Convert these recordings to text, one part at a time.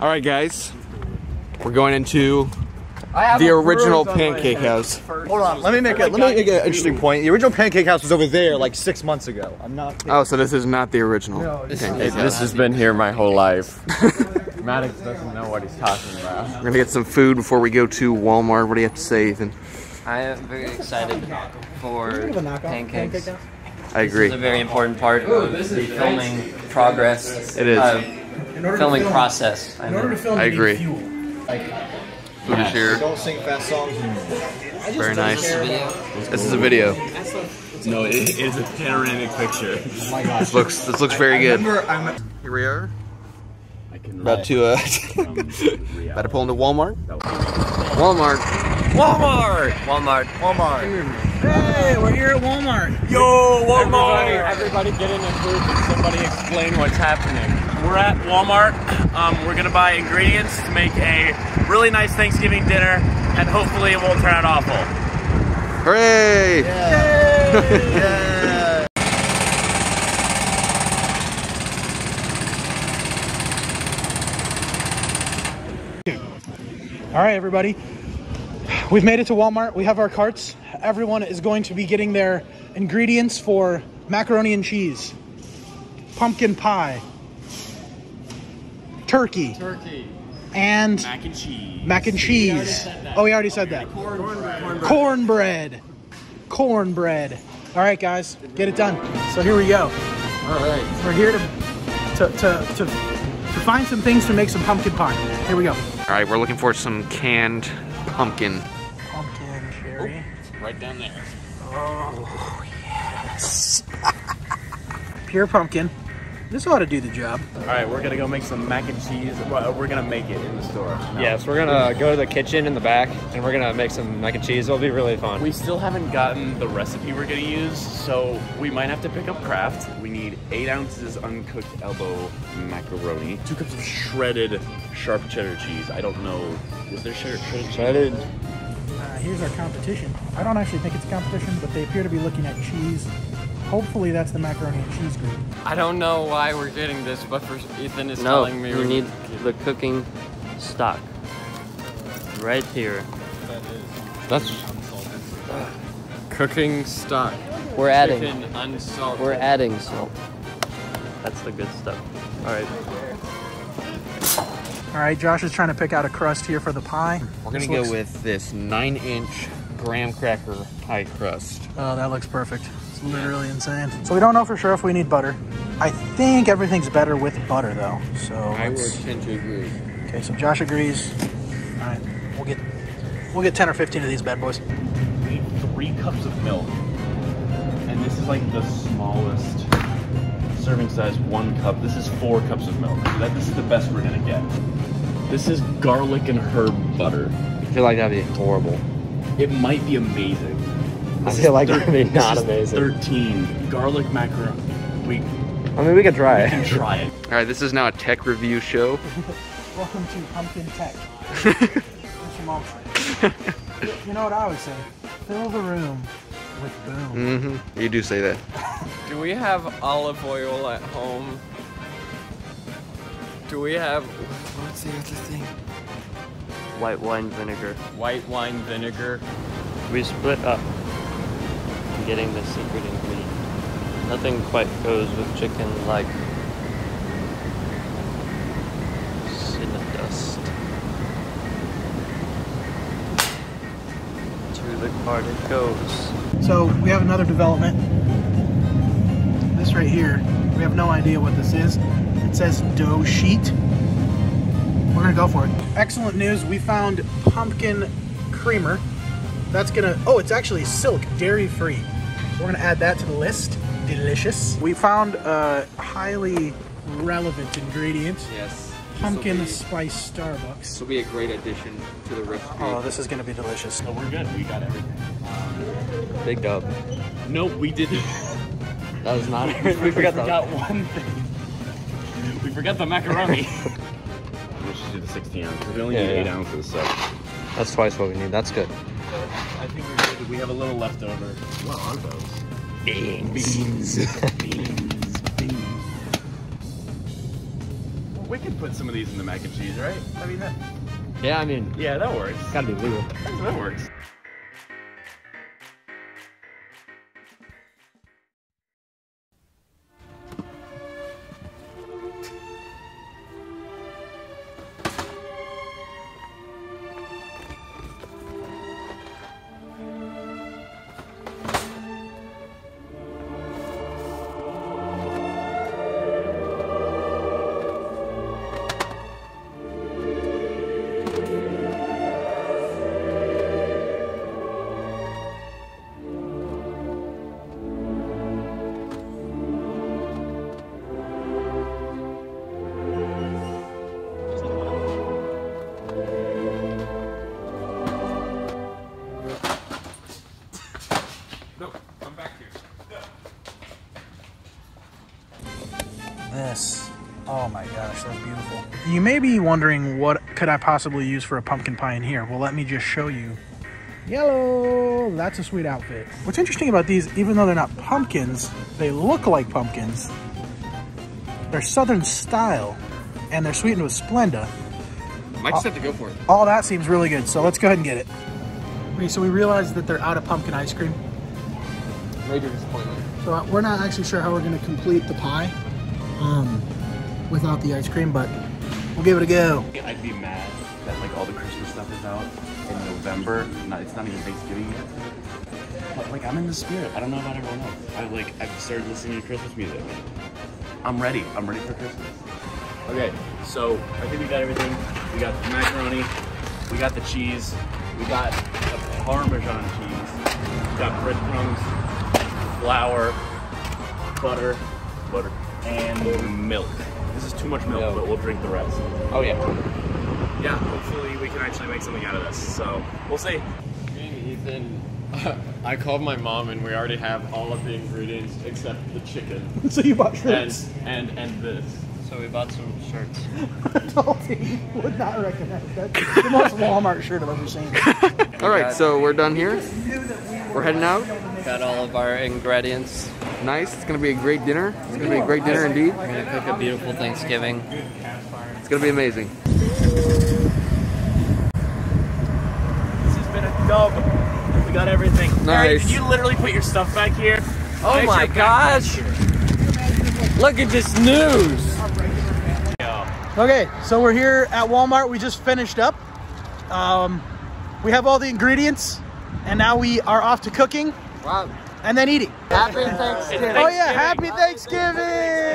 All right, guys. We're going into the original pancake house. Hold on, let me make a Let me make an interesting point. The original pancake house was over there like six months ago. I'm not. Oh, so this is not the original this pancake house. This has been here my whole life. Maddox doesn't know what he's talking about. We're gonna get some food before we go to Walmart. What do you have to say, Ethan? I am very excited for pancakes. I agree. It's a very important part of the filming progress. It is. Uh, filming process. I In order to film, I you need agree. fuel. Food is here. Don't sing fast songs. Very nice. This is a video. No, it it is a panoramic picture. oh This looks this looks very good. Here we are. I can About to uh, about to pull into Walmart. Walmart. Walmart. Walmart. Walmart. Hey, we're here at Walmart. Yo, Walmart! Everybody, everybody get in the booth and somebody explain what's happening. We're at Walmart. Um, we're gonna buy ingredients to make a really nice Thanksgiving dinner, and hopefully it won't turn out awful. Hooray! Yeah. All right, everybody. We've made it to Walmart. We have our carts. Everyone is going to be getting their ingredients for macaroni and cheese, pumpkin pie, turkey, Turkey. and Mac and cheese. mac and cheese. Oh, we already said that. Corn bread. Cornbread. Cornbread. All right, guys, get it done. So here we go. All right. We're here to to to to, to find some things to make some pumpkin pie. Here we go. All right, we're looking for some canned pumpkin. Pumpkin cherry. Oh, right down there. Oh yes. Pure pumpkin. This ought to do the job. All right, we're gonna go make some mac and cheese. Well, We're gonna make it in the store. Yes, we're gonna go to the kitchen in the back and we're gonna make some mac and cheese. It'll be really fun. We still haven't gotten the recipe we're gonna use, so we might have to pick up Kraft. We need eight ounces uncooked elbow macaroni, two cups of shredded sharp cheddar cheese. I don't know, is there shredded shredded? Shredded. Uh, here's our competition. I don't actually think it's a competition, but they appear to be looking at cheese. Hopefully that's the macaroni and cheese group. I don't know why we're getting this, but for Ethan is No, telling me you we need the cooking stock. Right here. That's That's cooking stock. We're adding. Unsalted. We're adding salt. That's the good stuff. All right. All right, Josh is trying to pick out a crust here for the pie. We're gonna This go looks- with this nine-inch graham cracker pie crust. Oh, that looks perfect. It's literally insane. So we don't know for sure if we need butter. I think everything's better with butter though. So I would tend to agree. okay, so Josh agrees. All right, we'll get we'll get ten or fifteen of these bad boys. We need three cups of milk. And this is like the smallest serving size, one cup. This is four cups of milk. So that, this is the best we're gonna get. This is garlic and herb butter. I feel like that'd be horrible. It might be amazing. I This feel is like thir- that'd be this not is amazing. 13 garlic macaroni. We I mean, we could try can it. try it. All right, this is now a tech review show. Welcome to Pumpkin Tech. What's your mom say? you know what I always say? Fill the room with boom. Mm-hmm. You do say that. Do we have olive oil at home? Do we have what's the other thing? White wine vinegar. White wine vinegar. We split up getting the secret ingredient. Nothing quite goes with chicken like dust. To the cart it goes. So we have another development. This right here, we have no idea what this is. It says dough sheet. We're gonna go for it. Excellent news, we found pumpkin creamer. That's gonna, oh, it's actually silk, dairy free. We're gonna add that to the list. Delicious. We found a highly relevant ingredient. Yes. Pumpkin spice Starbucks. This will be a great addition to the recipe. Oh, this is gonna be delicious. So we're good. We got everything. Big dub. No, we didn't. That was not. we we forgot we forgot one thing. We forgot the macaroni. we should do the 16 ounces. We only Yeah, need yeah. eight ounces, so That's twice what we need. That's good. I think we're good. We have a little left over. What are those? Beans. Beans. Beans. we could put some of these in the mac and cheese, right? I mean, that, Yeah, I mean, yeah, that works. gotta be legal. That works. You may be wondering what could I possibly use for a pumpkin pie in here. Well, let me just show you. Yellow, that's a sweet outfit. What's interesting about these, even though they're not pumpkins, they look like pumpkins. They're Southern style, and they're sweetened with Splenda. Might just have to go for it. All that seems really good, so let's go ahead and get it. Okay, so we realized that they're out of pumpkin ice cream. Major disappointment. So uh, we're not actually sure how we're gonna complete the pie um, without the ice cream, but we'll give it a go. I'd be mad that like all the Christmas stuff is out in November. Not, it's not even Thanksgiving yet. But like I'm in the spirit. I don't know about everyone else. I like I've started listening to Christmas music. I'm ready. I'm ready for Christmas. Okay, so I think we got everything. We got the macaroni. We got the cheese. We got the Parmesan cheese. We got breadcrumbs, flour, butter, butter, and milk. This is too much milk, Yeah. but we'll drink the rest Oh yeah. yeah, hopefully we can actually make something out of this. So we'll see. Me and Ethan, I called my mom and we already have all of the ingredients except the chicken so you bought and shrimps. and and this. So we bought some shirts. Adulting would not recommend that. The most Walmart shirt I've ever seen. All right, so we're done here. We're heading out. Got all of our ingredients. Nice. It's gonna be a great dinner. It's gonna be a great dinner indeed. We're gonna cook a beautiful Thanksgiving. It's gonna be amazing. This has been a dub. We got everything. Harry, Nice. did you literally put your stuff back here? Oh Where's my your back- gosh! Look at this news! Okay, so we're here at Walmart. We just finished up. Um, we have all the ingredients, and now we are off to cooking Wow. And then eating. Happy Thanksgiving. Oh yeah, happy Thanksgiving!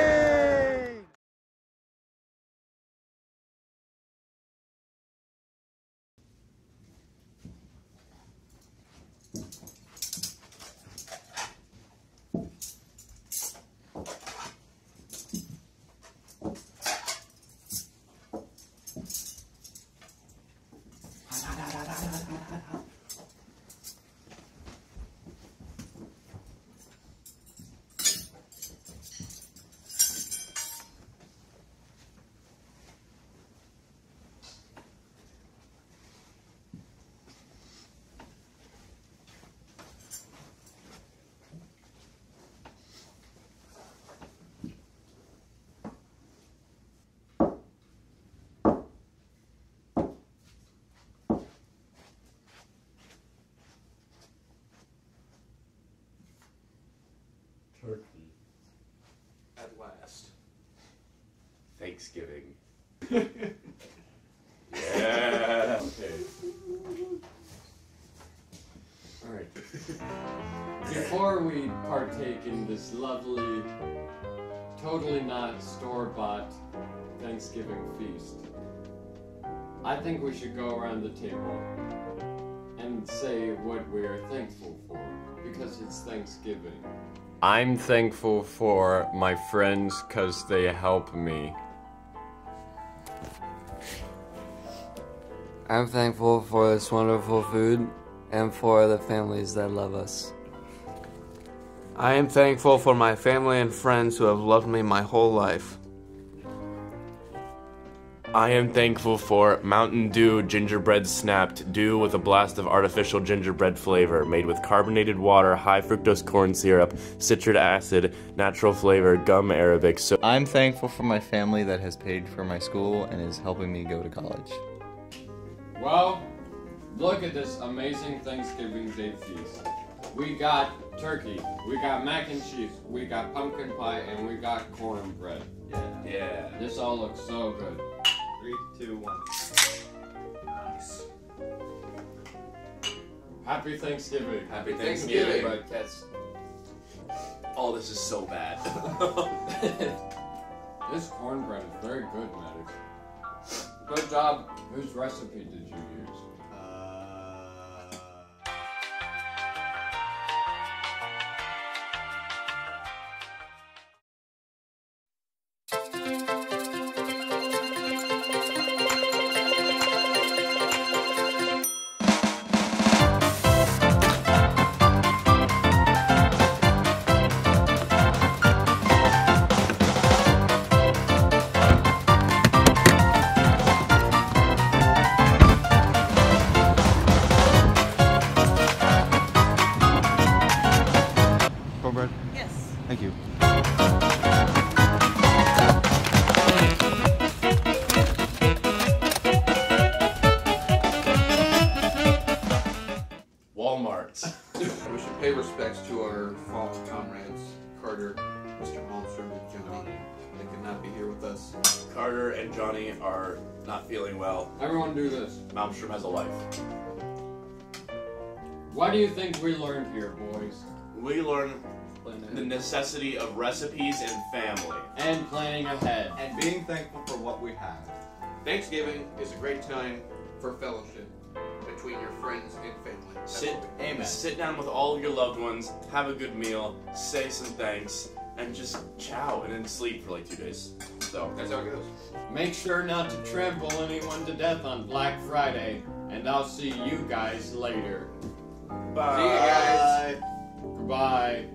Turkey. At last. Thanksgiving. Yeah. Okay. Alright. Before we partake in this lovely, totally not store bought Thanksgiving feast, I think we should go around the table and say what we're thankful for because it's Thanksgiving. I'm thankful for my friends because they help me. I'm thankful for this wonderful food and for the families that love us. I am thankful for my family and friends who have loved me my whole life. I am thankful for Mountain Dew gingerbread snapped dew with a blast of artificial gingerbread flavor made with carbonated water, high fructose corn syrup, citric acid, natural flavor, gum arabic. So I'm thankful for my family that has paid for my school and is helping me go to college. Well, look at this amazing Thanksgiving Day feast. We got turkey, we got mac and cheese, we got pumpkin pie, and we got cornbread. yeah, yeah. This all looks so good. Two, one. Happy Thanksgiving. Happy Thanksgiving. But that's oh, this is so bad. This cornbread is very good, Maddox. Good job. Whose recipe did you use? Pay respects to our fallen comrades, Carter, Mr. Malmstrom, and Johnny. They could not be here with us. Carter and Johnny are not feeling well. Everyone do this. Malmstrom has a life. What do you think we learned here, boys? We learn the necessity of recipes and family. And planning ahead. And being thankful for what we have. Thanksgiving is a great time for fellowship between your friends and family. That's Sit, Amen. sit down with all of your loved ones, have a good meal, say some thanks, and just chow and then sleep for like two days. So That's how it goes. Make sure not to trample anyone to death on Black Friday, and I'll see you guys later. bye. See you guys. Goodbye.